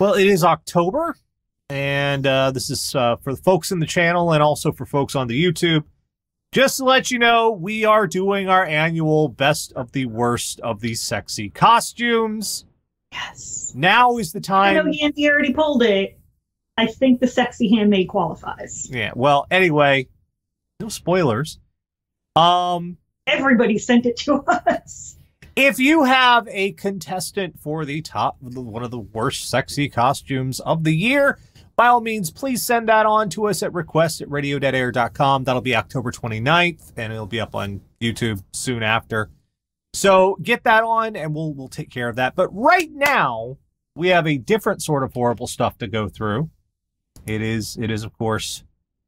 Well, it is October, and uh, this is uh, for the folks in the channel and also for folks on the YouTube. Just to let you know, we are doing our annual best of the worst of these sexy costumes. Yes. Now is the time. I know time. Andy already pulled it. I think the sexy handmaid qualifies. Yeah. Well, anyway, no spoilers. Um, Everybody sent it to us. If you have a contestant for the top, one of the worst sexy costumes of the year, by all means, please send that on to us at request at radio.air.com. That'll be October 29th, and it'll be up on YouTube soon after. So get that on, and we'll we'll take care of that. But right now, we have a different sort of horrible stuff to go through. It is it is of course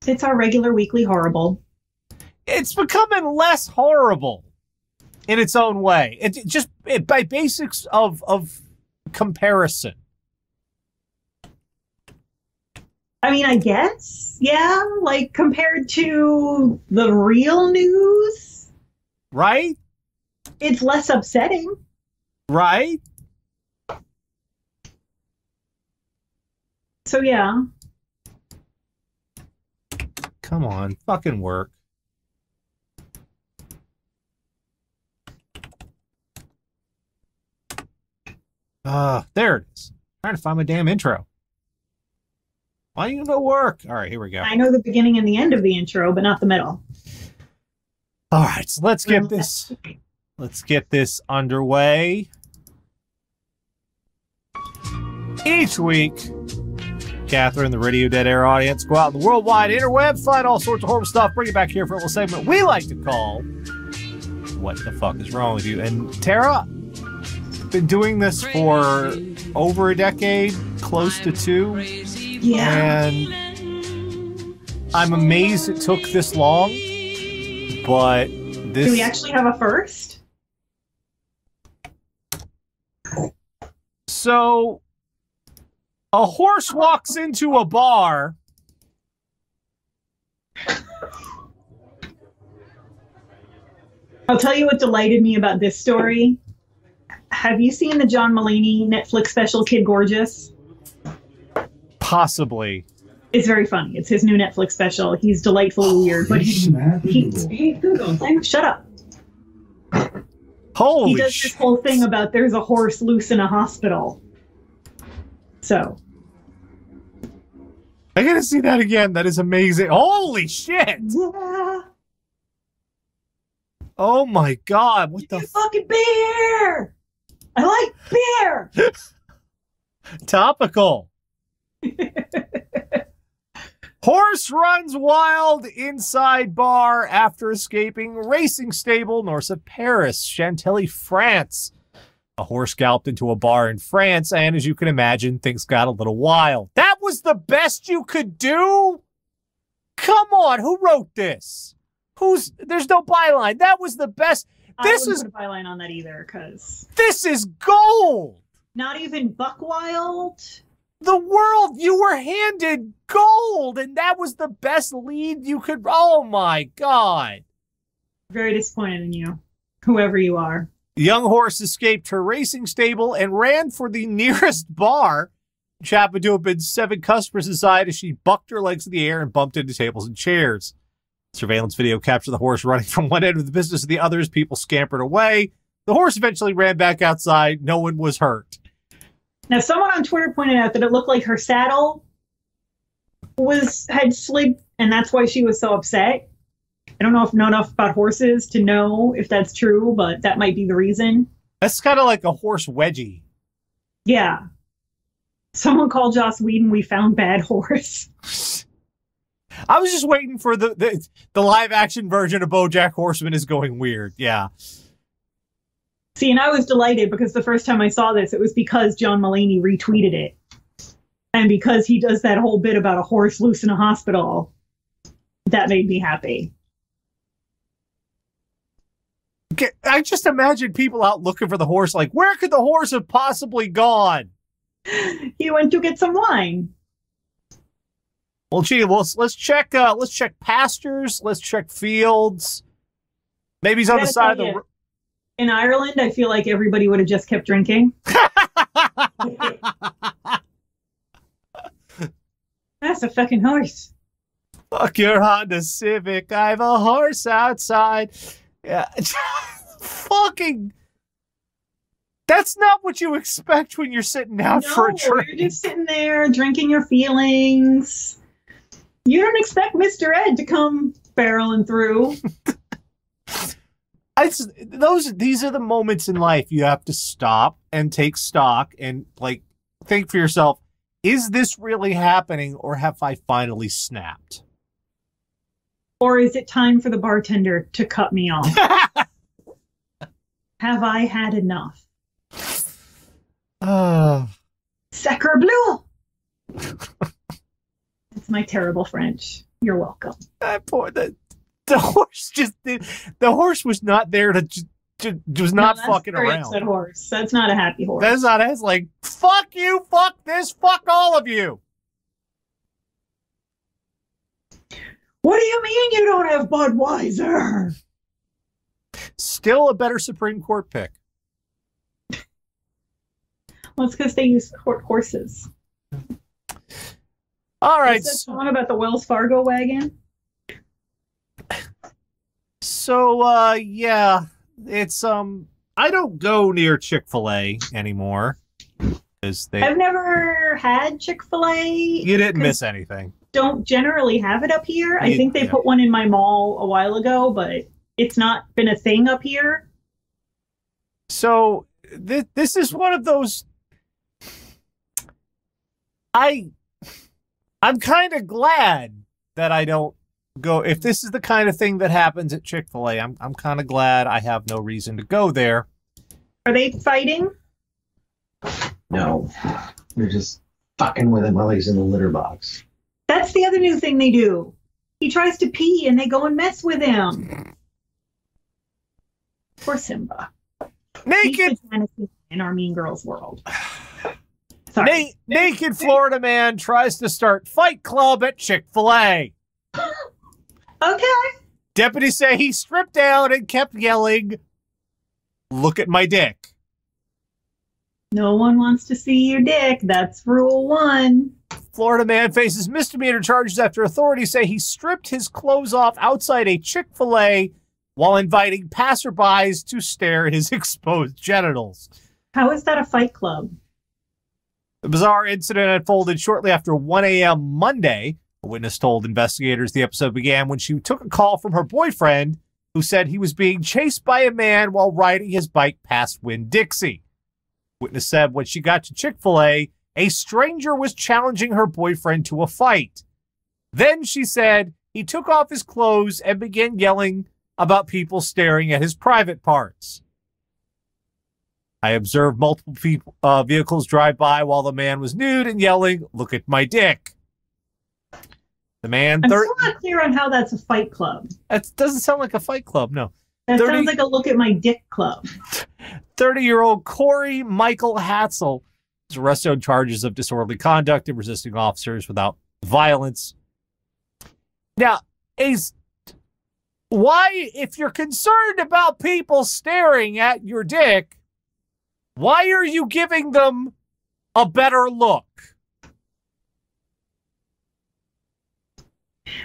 It's our regular weekly horrible. it's becoming less horrible in its own way. It it just it, by basics of of comparison. I mean, I guess, yeah, like compared to the real news, Right? it's less upsetting. Right? So, yeah, Come on, fucking work. Ah, there it is. trying to find my damn intro. Why you go work? All right, here we go. I know the beginning and the end of the intro, but not the middle. All right, so let's get this let's get this underway. Each week, Catherine, the Radio Dead Air audience, go out in the worldwide interweb, find all sorts of horrible stuff, bring it back here for a little segment we like to call What the Fuck is Wrong with You? And Tara, been doing this for over a decade, close to two, Yeah. and I'm amazed it took this long, but this. Do we actually have a first? So, a horse walks into a bar. I'll tell you what delighted me about this story. Have you seen the John Mulaney Netflix special, Kid Gorgeous? Possibly. It's very funny. It's his new Netflix special. He's delightfully oh, weird, but he, he, he shut up. Holy he does shit. this whole thing about there's a horse loose in a hospital. So I gotta see that again. That is amazing. Holy shit. yeah, Oh my god. What the fucking beer. I like beer. topical? Horse runs wild inside bar after escaping racing stable north of Paris, Chantilly, France. A horse galloped into a bar in France, and as you can imagine, things got a little wild. That was the best you could do? Come on, who wrote this? Who's there's no byline. That was the best. This is put a byline on that either, because this is gold. not even Buck Wild. the world you were handed gold and that was the best lead you could oh my god Very disappointed in you, whoever you are. The young horse escaped her racing stable and ran for the nearest bar which happened to have been seven customers inside as she bucked her legs in the air and bumped into tables and chairs surveillance video captured the horse running from one end of the business to the other as people scampered away the horse eventually ran back outside no one was hurt Now, someone on Twitter pointed out that it looked like her saddle was had slid, and that's why she was so upset. I don't know if know enough about horses to know if that's true, but that might be the reason. that's kind of like a horse wedgie Yeah. Someone called Joss Whedon. We found bad horse. I was just waiting for the, the the live action version of BoJack Horseman is going weird. Yeah, See, and I was delighted because the first time I saw this, it was because John Mulaney retweeted it, and because he does that whole bit about a horse loose in a hospital. That made me happy. I just imagine people out looking for the horse. Like, where could the horse have possibly gone? He went to get some wine. Well, gee, let's let's check. Uh, let's check pastures. Let's check fields. Maybe he's on the side of the. you, In Ireland, I feel like everybody would have just kept drinking. That's a fucking horse. Fuck your Honda Civic. I have a horse outside. Yeah. Fucking. That's not what you expect when you're sitting out for a No, drink. You're just sitting there drinking your feelings. You don't expect Mr. Ed to come barreling through. I those these are the moments in life you have to stop and take stock and like think for yourself is this really happening or have I finally snapped? Or is it time for the bartender to cut me off? Have I had enough? uh, Sacre bleu! It's my terrible French. You're welcome. that poor the, the horse just did, the horse was not there to just, just was not No, fucking around. upset horse. That's not a happy horse. That's not it's like fuck you, fuck this, fuck all of you. what do you mean you don't have Budweiser? Still a better Supreme Court pick. Well, it's because they use hor- horses. All right. Is that song about the Wells Fargo wagon? So uh yeah, it's um I don't go near Chick-fil-A anymore they I've never had Chick Fil A. you didn't miss anything. Don't generally have it up here. I think they yeah. put one in my mall a while ago, but it's not been a thing up here. So th- this is one of those I I'm kind of glad that I don't go if this is the kind of thing that happens at Chick-fil-A. I'm I'm kind of glad I have no reason to go there. Are they fighting? No, they're just fucking with him while he's in the litter box. That's the other new thing they do. He tries to pee and they go and mess with him. Poor Simba. Naked He's in our Mean Girls world. Na- naked Florida man tries to start fight club at Chick-fil-A. Okay. Deputies say he stripped down and kept yelling, "Look at my dick." No one wants to see your dick. That's rule one. Florida man faces misdemeanor charges after authorities say he stripped his clothes off outside a Chick-fil-A while inviting passerbys to stare at his exposed genitals. How is that a fight club? Bizarre incident unfolded shortly after 1 a.m. Monday. A witness told investigators the episode began when she took a call from her boyfriend who said he was being chased by a man while riding his bike past Winn Dixie. Witness said when she got to Chick fil A, a stranger was challenging her boyfriend to a fight. Then she said he took off his clothes and began yelling about people staring at his private parts. I observed multiple people, uh, vehicles drive by while the man was nude and yelling, Look at my dick. The man, I'm still not clear on how that's a fight club. that doesn't sound like a fight club, no. That 30 sounds like a look at my dick club. 30 year old Corey Michael Hatzel was arrested on charges of disorderly conduct and resisting officers without violence. Now, is why, if you're concerned about people staring at your dick, why are you giving them a better look?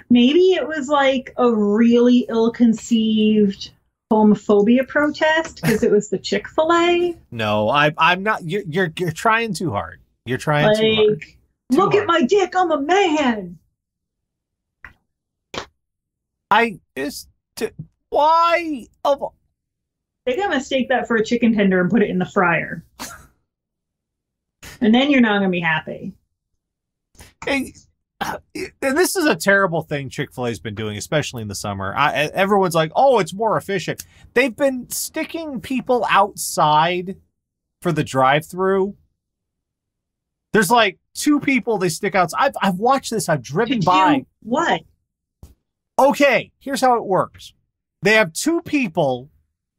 Maybe it was like a really ill-conceived homophobia protest because it was the Chick Fil A. No, I, I'm not. You're, you're you're trying too hard. You're trying too hard. Like, look hard. at my dick, I'm a man. I is t- why of They gotta mistake that for a chicken tender and put it in the fryer. and then you're not gonna be happy. Hey, uh, and this is a terrible thing Chick Fil A's been doing, especially in the summer. I, everyone's like, "Oh, it's more efficient." They've been sticking people outside for the drive-through. There's like two people they stick outside. I've I've watched this. I've driven To by. do what? Okay, here's how it works. They have two people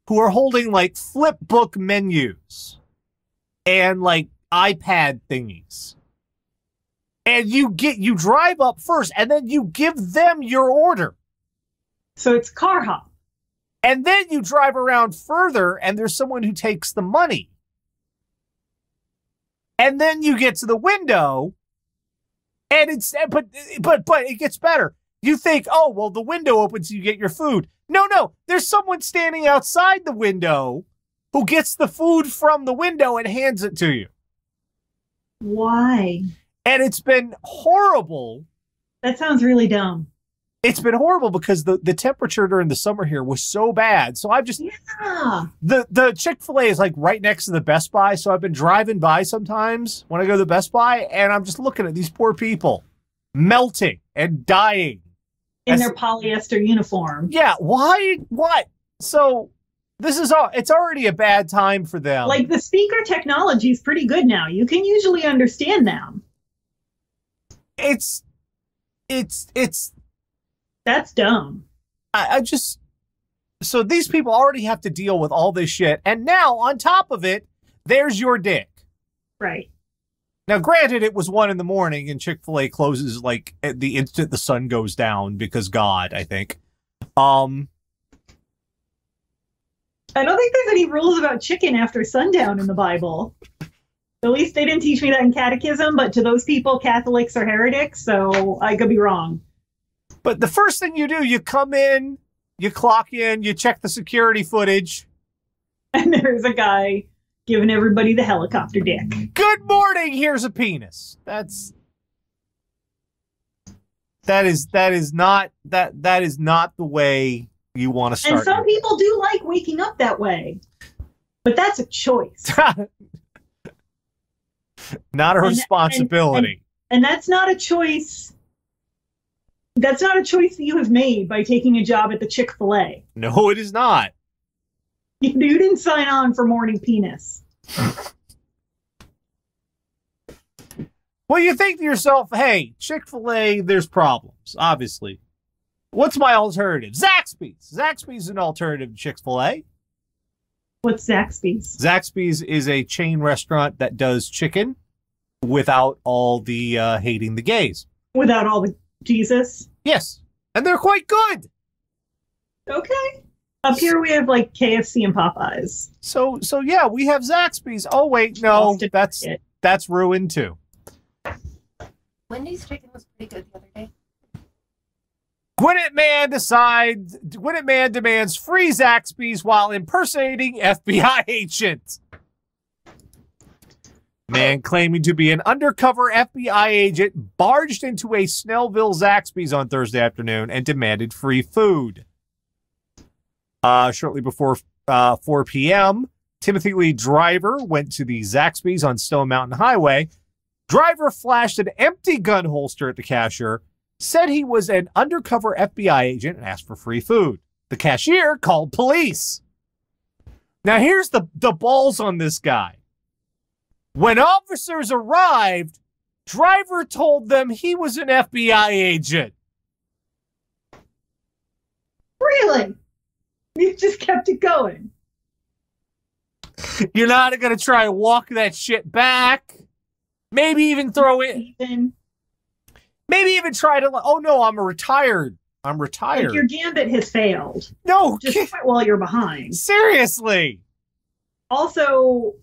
who are holding like flip book menus and like iPad thingies. And you get you drive up first and then you give them your order. So it's car hop. And then you drive around further and there's someone who takes the money. And then you get to the window And it's but but but it gets better. You think, oh well, the window opens, you get your food. No, no, there's someone standing outside the window who gets the food from the window and hands it to you. Why? And it's been horrible. That sounds really dumb. It's been horrible because the, the temperature during the summer here was so bad. So I've just Yeah. the the Chick Fil A is like right next to the Best Buy, so I've been driving by sometimes when I go to the Best Buy, and I'm just looking at these poor people melting and dying. In their polyester uniform. Yeah, why? What? So this is all. It's already a bad time for them. Like the speaker technology is pretty good now. You can usually understand them. it's, it's, it's. That's dumb. I, I just. So these people already have to deal with all this shit, and now on top of it, there's your dick. Right. Now, granted, it was one in the morning, and Chick Fil A closes like at the instant the sun goes down because God, I think. Um, I don't think there's any rules about chicken after sundown in the Bible. At least they didn't teach me that in catechism, but to those people, Catholics are heretics, so I could be wrong. but the first thing you do, you come in, you clock in, you check the security footage. And there's a guy giving everybody the helicopter dick. Good morning. Here's a penis. That's that is that is not that that is not the way you want to start. And some people do like waking up that way, but that's a choice. not a And- responsibility. And that's not a choice. That's not a choice that you have made by taking a job at the Chick fil A. no, it is not. You didn't sign on for morning penis. Well, you think to yourself, hey, Chick fil A, there's problems, obviously. What's my alternative? Zaxby's. Zaxby's is an alternative to Chick fil A. What's Zaxby's? Zaxby's is a chain restaurant that does chicken without all the uh, hating the gays. Without all the Jesus? Yes. And they're quite good. Okay. Up here we have like KFC and Popeyes. So so yeah, we have Zaxby's. Oh wait, no, Lost it. that's that's ruined too. Wendy's chicken was pretty good the other day. Gwinnett man decides Gwinnett man demands free Zaxby's while impersonating FBI agent. Man claiming to be an undercover FBI agent barged into a Snellville Zaxby's on Thursday afternoon and demanded free food. Uh, shortly before uh, 4 p.m., Timothy Lee Driver went to the Zaxby's on Stone Mountain Highway. Driver flashed an empty gun holster at the cashier, said he was an undercover FBI agent, and asked for free food. The cashier called police. Now, here's the, the balls on this guy. When officers arrived, Driver told them he was an FBI agent. Really? You just kept it going. You're not going to try and walk that shit back. Maybe even throw it. Even Maybe even try to. Oh no, I'm a retired. I'm like retired. your gambit has failed. no, Just quit while you're behind. seriously. Also,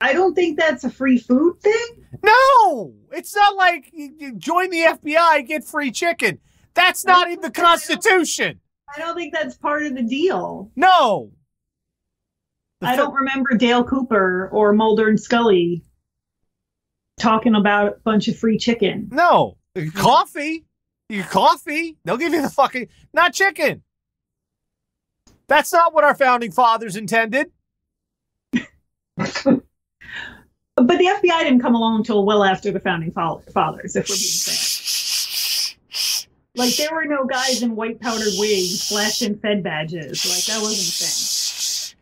I don't think that's a free food thing. No, it's not like you join the FBI, get free chicken. That's not in the Constitution. I don't think that's part of the deal. No. The I don't remember Dale Cooper or Mulder and Scully talking about a bunch of free chicken. No. Coffee. You coffee. They'll give you the fucking not chicken. That's not what our founding fathers intended. But the FBI didn't come along until well after the founding fathers, if we're being fair. Like there were no guys in white powdered wigs, flashed in Fed badges. Like that wasn't a thing.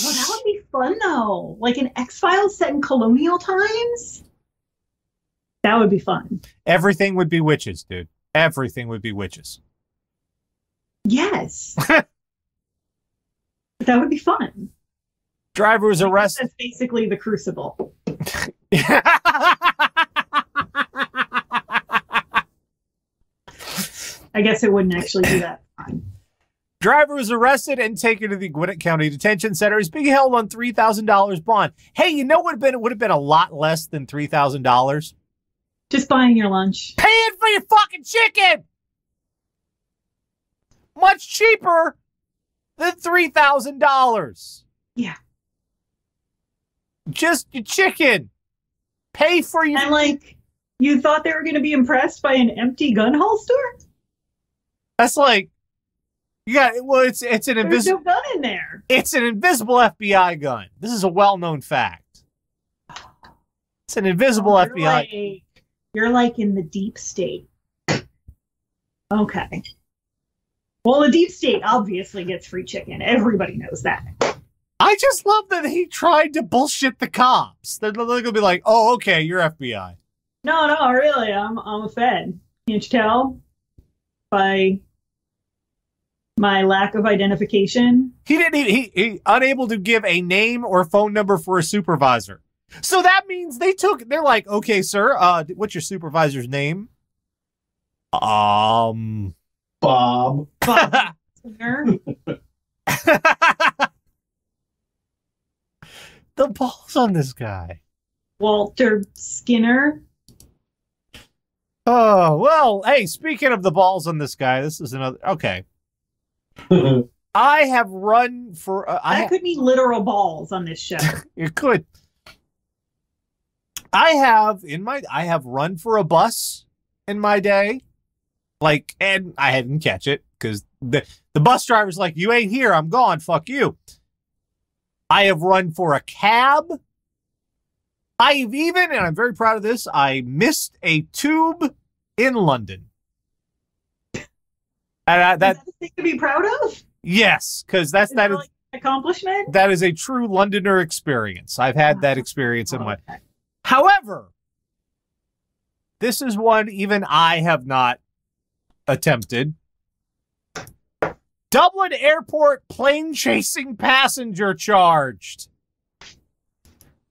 Oh, that would be fun though. Like an X Files set in colonial times. That would be fun. Everything would be witches, dude. Everything would be witches. Yes. that would be fun. Driver was arrested. That's basically the Crucible. I guess it wouldn't actually be that fun. Driver was arrested and taken to the Gwinnett County Detention Center. He's being held on three thousand dollars bond. Hey, you know what would have been? It would have been a lot less than three thousand dollars. Just buying your lunch. Paying for your fucking chicken! Much cheaper than $3,000. Yeah. Just your chicken. Pay for your. And like, you thought they were going to be impressed by an empty gun holster? That's like. You got well. It's it's an invisible. no gun in there. It's an invisible FBI gun. This is a well-known fact. It's an invisible Oh, you're FBI. Like, you're like in the deep state. Okay. Well, the deep state obviously gets free chicken. Everybody knows that. I just love that he tried to bullshit the cops. They're, they're gonna be like, "Oh, okay, you're FBI." No, no, really, I'm I'm a Fed. Can't you tell by my lack of identification? He didn't. Even, he, he unable to give a name or phone number for a supervisor. So that means they took. They're like, "Okay, sir, uh, what's your supervisor's name?" Um. Bob. Bob the balls on this guy. Walter Skinner. Oh well. Hey, speaking of the balls on this guy, this is another. Okay, I have run for. Uh, I That could mean literal balls on this show. It could. I have in my I have run for a bus in my day. Like and I didn't catch it because the the bus driver's like, You ain't here, I'm gone, fuck you. I have run for a cab. I've even, and I'm very proud of this, I missed a tube in London. And I, Is that thing to be proud of? yes, because that's Is that that is like an accomplishment? that is a true Londoner experience. I've had that experience in my Okay. However, this is one even I have not attempted. Dublin Airport plane chasing passenger charged.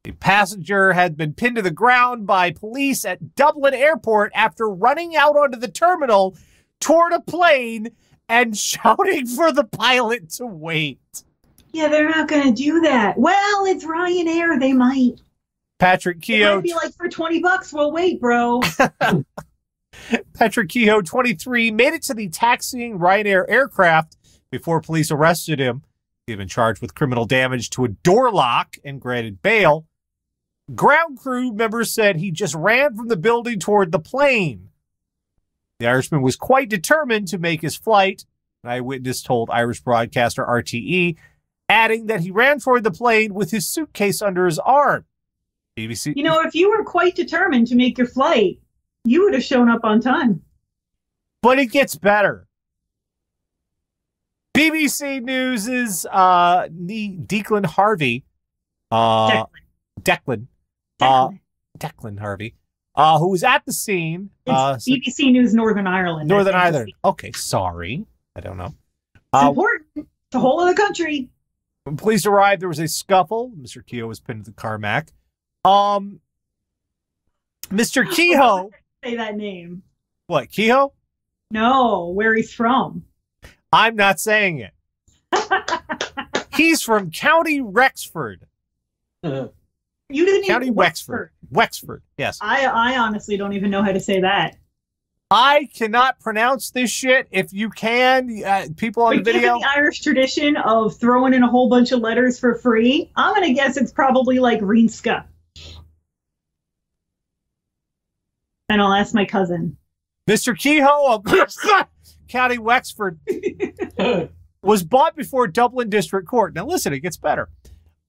A passenger had been pinned to the ground by police at Dublin Airport after running out onto the terminal toward a plane and shouting for the pilot to wait. Yeah, they're not going to do that. Well, it's Ryanair. They might. Patrick It Kehoe might be like for 20 bucks, we'll wait, bro. Patrick Kehoe, 23, made it to the taxiing Ryanair aircraft before police arrested him. He had been charged with criminal damage to a door lock and granted bail. Ground crew members said he just ran from the building toward the plane. The Irishman was quite determined to make his flight, an eyewitness told Irish broadcaster RTE, adding that he ran toward the plane with his suitcase under his arm. BBC. You know, if you were quite determined to make your flight, you would have shown up on time. but it gets better. BBC News is uh Declan Harvey, uh Declan, uh Declan. Declan Harvey, uh who was at the scene, uh It's BBC News Northern Ireland. Northern. Ireland. Okay, sorry, I don't know. It's Uh, important. It's the whole of the country. when police arrived, there was a scuffle. Mr. Kehoe was pinned to the tarmac. Um, Mr. Kehoe, Say that name. what Kehoe? No, where he's from. I'm not saying it. He's from County Rexford. You didn't County Wexford. Wexford, yes. I I honestly don't even know how to say that. I cannot pronounce this shit. If you can, uh, people on But the video, the Irish tradition of throwing in a whole bunch of letters for free, I'm gonna guess it's probably like Rinska. And I'll ask my cousin. Mr. Kehoe of County Wexford was bought before Dublin District Court. Now listen, it gets better.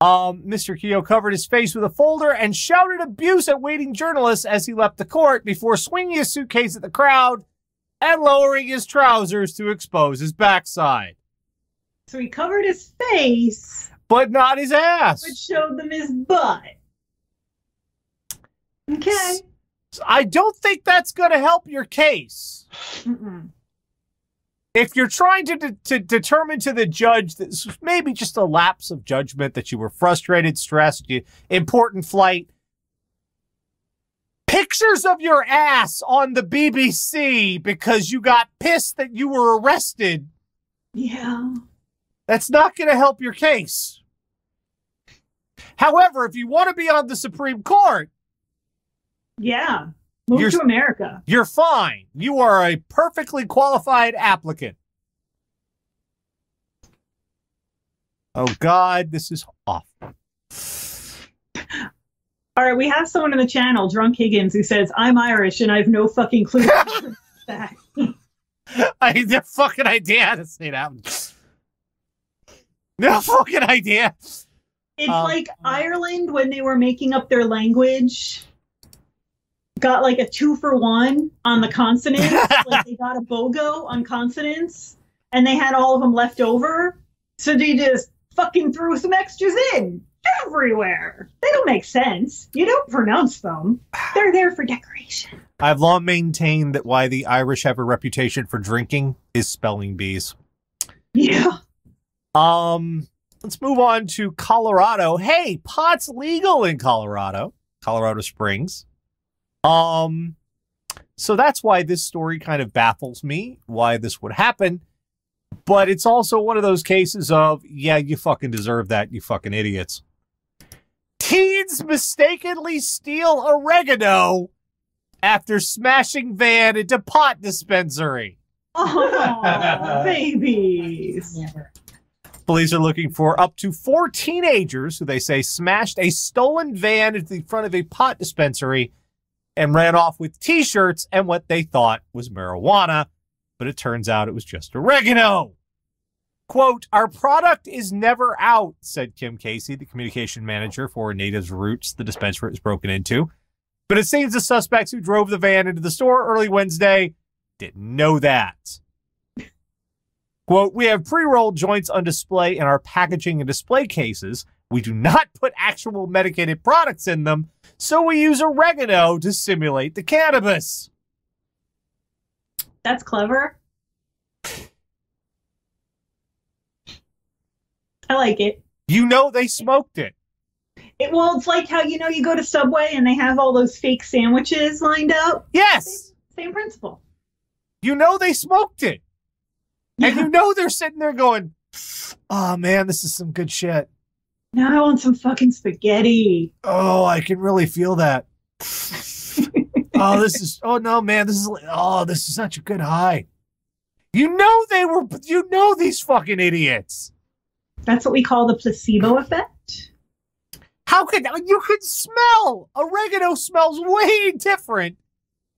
Um, Mr. Kehoe covered his face with a folder and shouted abuse at waiting journalists as he left the court before swinging his suitcase at the crowd and lowering his trousers to expose his backside, So he covered his face, but not his ass. which showed them his butt. Okay. I don't think that's going to help your case. Mm-mm. If you're trying to, de- to determine to the judge that this was maybe just a lapse of judgment that you were frustrated, stressed, you, important flight, pictures of your ass on the BBC because you got pissed that you were arrested, Yeah. that's not going to help your case. However, if you want to be on the Supreme Court, Yeah. Move You're- to America. You're fine. You are a perfectly qualified applicant. Oh God, this is awful. All right, we have someone in the channel, Drunk Higgins, who says, I'm Irish and I have no fucking clue. that. I had no fucking idea how to say that. No fucking idea. It's Um, like Ireland when they were making up their language got like a two for one on the consonants. like they got a BOGO on consonants and they had all of them left over. So they just fucking threw some extras in everywhere. They don't make sense. You don't pronounce them. They're there for decoration. I've long maintained that why the Irish have a reputation for drinking is spelling bees. Yeah. Um, let's move on to Colorado. Hey, pot's legal in Colorado, Colorado Springs. Um, so that's why this story kind of baffles me why this would happen. But it's also one of those cases of, yeah, you fucking deserve that, you fucking idiots. Teens mistakenly steal oregano after smashing van into pot dispensary. Oh, babies. Police are looking for up to four teenagers who they say smashed a stolen van into the front of a pot dispensary and ran off with t shirts and what they thought was marijuana, but it turns out it was just oregano. Quote, Our product is never out, said Kim Casey, the communication manager for Natives Roots, the dispensary it was broken into. But it seems the suspects who drove the van into the store early Wednesday didn't know that. Quote, we have pre rolled joints on display in our packaging and display cases. We do not put actual medicated products in them, so we use oregano to simulate the cannabis. That's clever. I like it. You know they smoked it. it. Well, it's like how you know you go to Subway and they have all those fake sandwiches lined up. Yes. Same principle. You know they smoked it. And you know they're sitting there going, oh man, this is some good shit. Now I want some fucking spaghetti. Oh, I can really feel that. oh, this is, oh no, man, this is, oh, this is such a good high. You know they were, you know these fucking idiots. That's what we call the placebo effect. How could you could smell oregano smells way different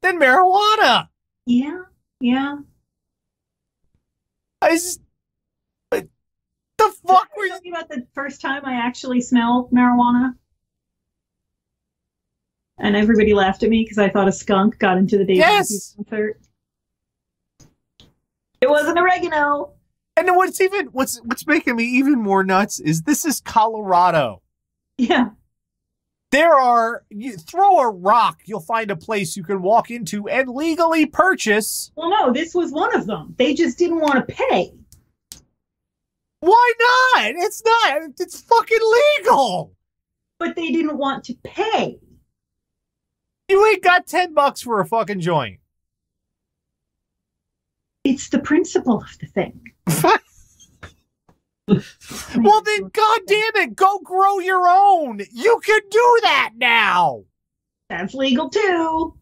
than marijuana? Yeah, yeah. I just the fuck were you? talking about the first time I actually smelled marijuana? And everybody laughed at me because I thought a skunk got into the Dave Yes. Concert. It wasn't oregano. And what's even what's what's making me even more nuts is this is Colorado. Yeah. There are you throw a rock, you'll find a place you can walk into and legally purchase. Well, no, this was one of them. They just didn't want to pay. Why not? It's not. It's fucking legal. but they didn't want to pay. You ain't got ten bucks for a fucking joint. It's the principle of the thing. Well, then, god damn it, go grow your own. You can do that now. That's legal too.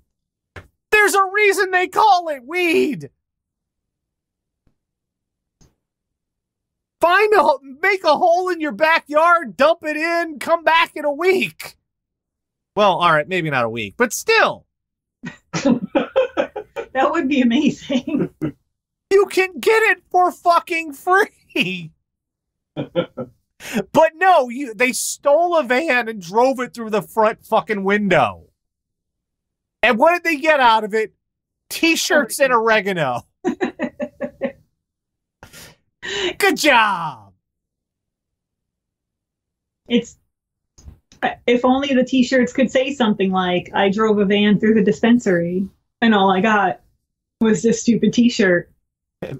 There's a reason they call it weed. Find a make a hole in your backyard, dump it in, come back in a week. Well, all right, maybe not a week, but still, That would be amazing. you can get it for fucking free. but no, you they stole a van and drove it through the front fucking window. And what did they get out of it? T-shirts and oregano. Good job. It's if only the t-shirts could say something like I drove a van through the dispensary and all I got was this stupid t-shirt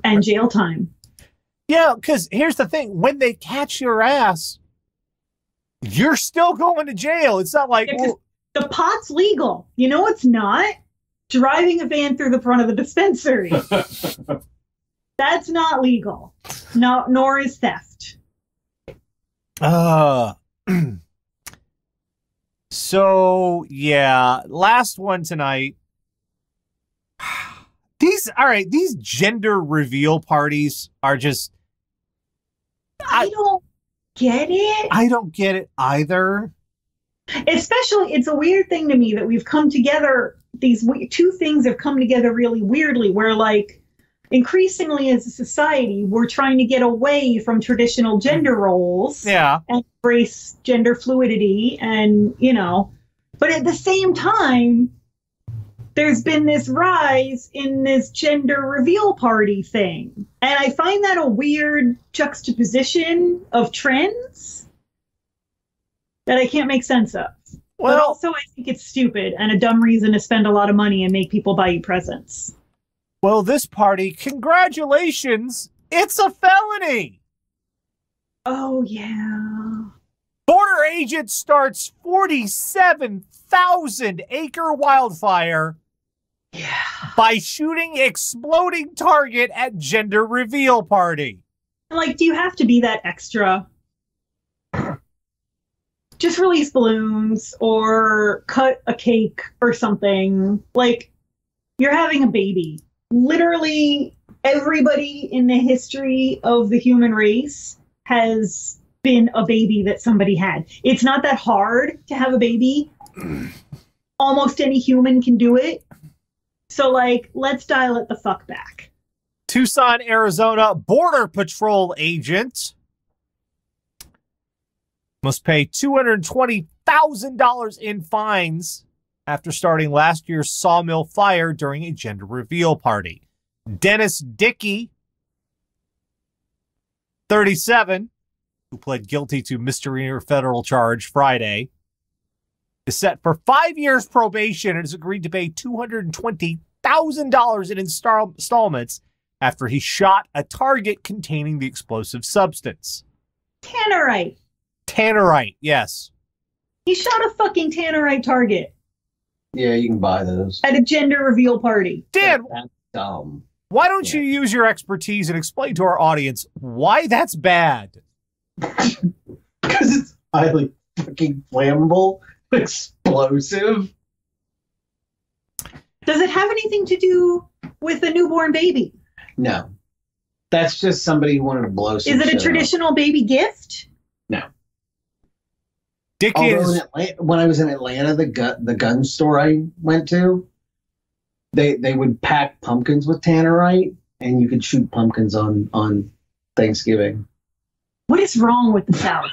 and jail time. Yeah, because here's the thing: when they catch your ass, you're still going to jail. It's not like Yeah, 'cause- well, The pot's legal. You know it's not? Driving a van through the front of the dispensary. That's not legal. No, nor is theft. uh so yeah, last one tonight. These all right, these gender reveal parties are just I, I- don't get it. I don't get it either. Especially, it's a weird thing to me that we've come together. These two things have come together really weirdly, where like increasingly as a society, we're trying to get away from traditional mm-hmm. gender roles Yeah. and embrace gender fluidity, and you know, but at the same time. There's been this rise in this gender reveal party thing. And I find that a weird juxtaposition of trends that I can't make sense of. but Well, also, I think it's stupid and a dumb reason to spend a lot of money and make people buy you presents. Well, this party, congratulations, it's a felony. Oh, yeah. Border agent starts 47,000 acre wildfire Yeah. by shooting exploding target at gender reveal party. Like, do you have to be that extra? Just release balloons or cut a cake or something. Like, you're having a baby. Literally, everybody in the history of the human race has been a baby that somebody had. It's not that hard to have a baby. Almost any human can do it. So, like, let's dial it the fuck back. Tucson, Arizona Border Patrol agent must pay $220,000 in fines after starting last year's sawmill fire during a gender reveal party. Dennis Dickey, 37, who pled guilty to misdemeanor federal charge Friday, is set for five years probation and has agreed to pay $220,000 in install- installments after he shot a target containing the explosive substance. Tannerite. Tannerite, yes. He shot a fucking Tannerite target Yeah, you can buy those. at a gender reveal party. Dan, That's dumb. why don't you use your expertise and explain to our audience why that's bad? Because it's highly fucking flammable, explosive. Does it have anything to do with a newborn baby? No. That's just somebody who wanted to blow some Is it shit a up. traditional baby gift? Dickey Although is Atlanta, when I was in Atlanta, the gun the gun store I went to, they they would pack pumpkins with tannerite, and you could shoot pumpkins on on Thanksgiving. What is wrong with the South?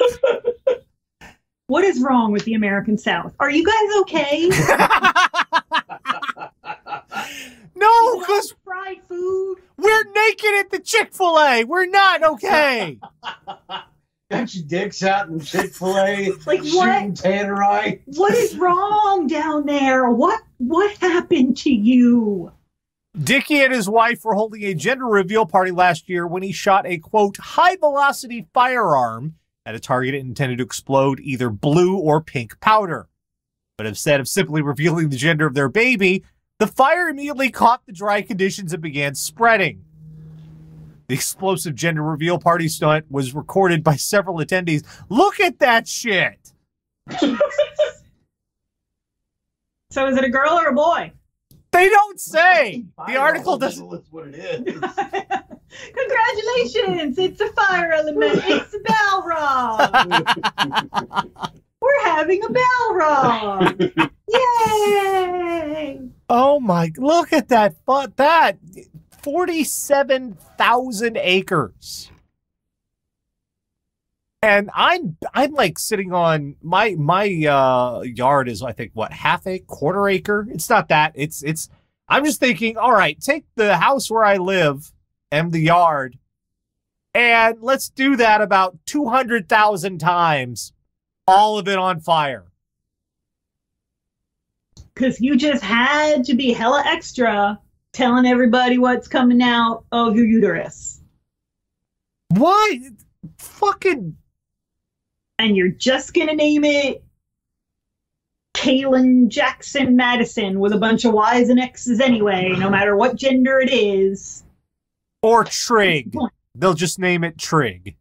what is wrong with the American South? Are you guys okay? no, because fried food. we're naked at the Chick fil A. We're not okay. Got your dicks out in Chick Fil A, Like shooting what? tannerite. What is wrong down there? What what happened to you? Dickey and his wife were holding a gender reveal party last year when he shot a quote high velocity firearm at a target intended to explode either blue or pink powder. But instead of simply revealing the gender of their baby, the fire immediately caught the dry conditions and began spreading. The explosive gender reveal party stunt was recorded by several attendees. Look at that shit! So is it a girl or a boy? They don't say. The article doesn't. That's what it is. Congratulations! It's a fire element. It's a Balrog. We're having a Balrog. Yay! Oh my! Look at that! But that forty-seven thousand acres, and I'm I'm like sitting on my my uh, yard is I think what half a quarter acre. It's not that. It's it's. I'm just thinking. All right, take the house where I live and the yard, and let's do that about two hundred thousand times. All of it on fire. Because you just had to be hella extra telling everybody what's coming out of your uterus. Why? Fucking And you're just going to name it Kaylin Jackson Madison with a bunch of Y's and X's anyway, no matter what gender it is. or Trig. They'll just name it Trig.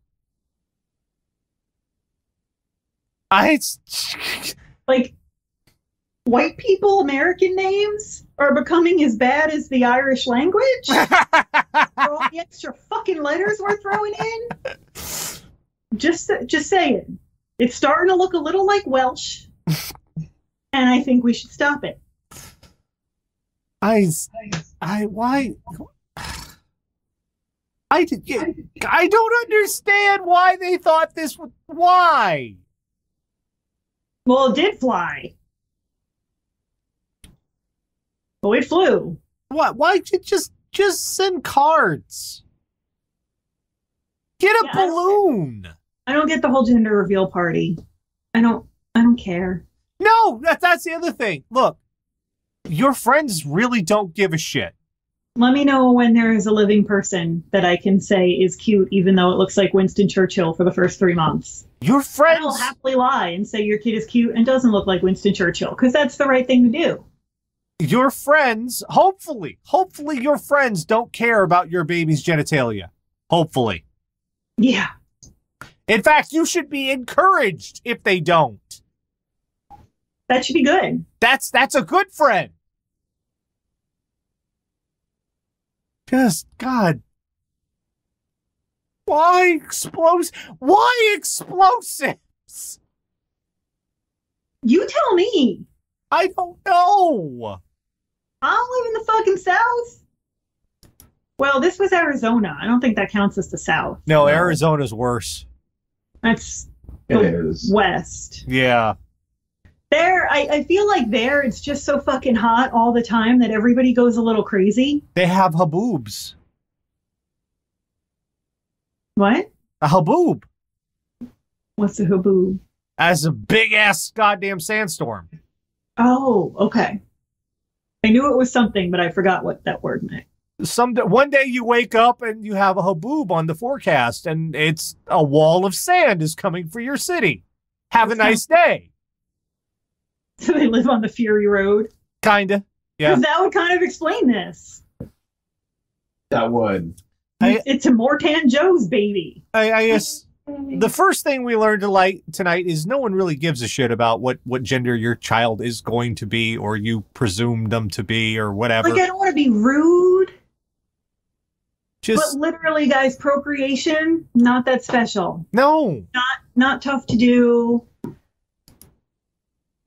I Like, white people, American names? are becoming as bad as the Irish language for all the extra fucking letters we're throwing in. Just, just saying, it's starting to look a little like Welsh, and I think we should stop it. I, I, why? I, I don't understand why they thought this. would- Why? Well, it did fly. Oh, it flew. What? Why you just just send cards? Get a Yeah, I don't- balloon. I don't get the whole gender reveal party. I don't. I don't care. No, that, that's the other thing. Look, your friends really don't give a shit. Let me know when there is a living person that I can say is cute, even though it looks like Winston Churchill for the first three months. Your I'll happily lie and say your kid is cute and doesn't look like Winston Churchill because that's the right thing to do. Your friends, hopefully, hopefully your friends don't care about your baby's genitalia. Hopefully. Yeah. In fact, you should be encouraged if they don't. That should be good. That's that's a good friend. Just God. Why explos why explosives? You tell me. I don't know. I don't live in the fucking South. Well, this was Arizona. I don't think that counts as the South. No, No. Arizona's worse. That's It is. West. Yeah. There, I, I feel like there it's just so fucking hot all the time that everybody goes a little crazy. They have haboobs. What? A haboob What's a haboob? as a big ass goddamn sandstorm. Oh, okay. I knew it was something, but I forgot what that word meant. Some one day you wake up and you have a haboob on the forecast, and it's a wall of sand is coming for your city. Have a That nice day. So they live on the Fury Road. Kinda. Yeah. 'Cause that would kind of explain this. That would. I- it's Immortan Joe's baby. I, I guess the first thing we learned to light tonight is no one really gives a shit about what what gender your child is going to be, or you presume them to be, or whatever. Like I don't want to be rude, Just but literally, guys, procreation not that special. no. Not not tough to do.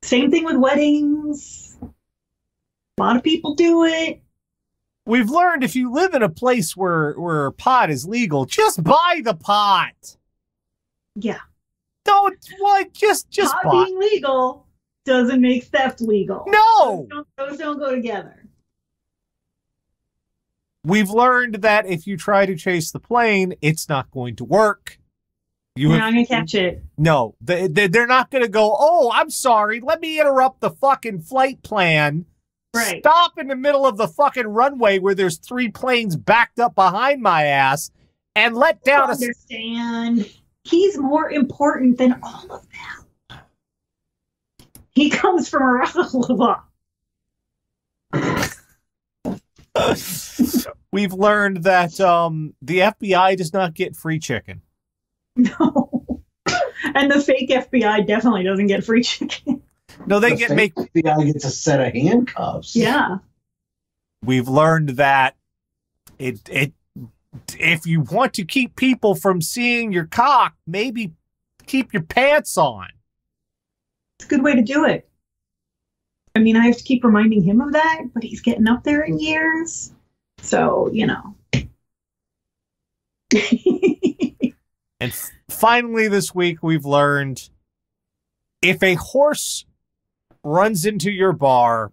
Same thing with weddings. A lot of people do it. We've learned if you live in a place where where pot is legal, just buy the pot. Yeah, Don't what? Just just pot buy. being legal doesn't make theft legal. No. those don't, those don't go together. We've learned that if you try to chase the plane, it's not going to work. You You're have, not gonna catch it. no, they, they, they're not going to go. Oh, I'm sorry. Let me interrupt the fucking flight plan. Right. Stop in the middle of the fucking runway where there's three planes backed up behind my ass, and let down a. understand. He's more important than all of them. He comes from Arachilava. We've learned that um, the FBI does not get free chicken. No. And the fake FBI definitely doesn't get free chicken. No, they The get fake make. FBI gets a set of handcuffs. Yeah. We've learned that it it if you want to keep people from seeing your cock, maybe keep your pants on. It's a good way to do it. I mean, I have to keep reminding him of that, but he's getting up there in years. So, you know. And finally, this week, we've learned if a horse runs into your bar,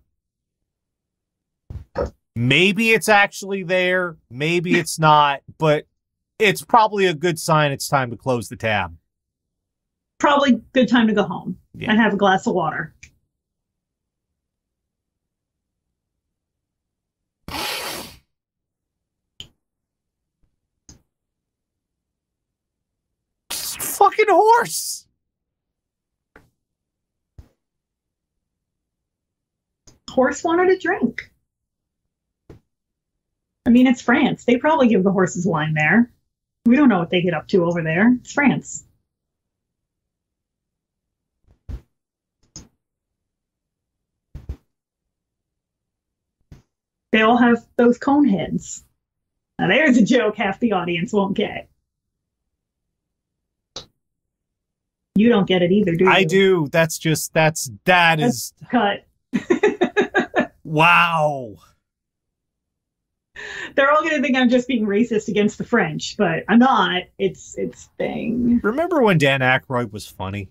maybe it's actually there, maybe it's not, but it's probably a good sign it's time to close the tab. Probably good time to go home Yeah. and have a glass of water. Fucking horse! Horse wanted a drink. I mean, it's France. They probably give the horses wine there. We don't know what they get up to over there. It's France. They all have those cone heads. Now there's a joke half the audience won't get. You don't get it either, do you? I do. That's just that's that is Cut. wow. They're all gonna think I'm just being racist against the French, but I'm not. It's it's thing. Remember when Dan Aykroyd was funny?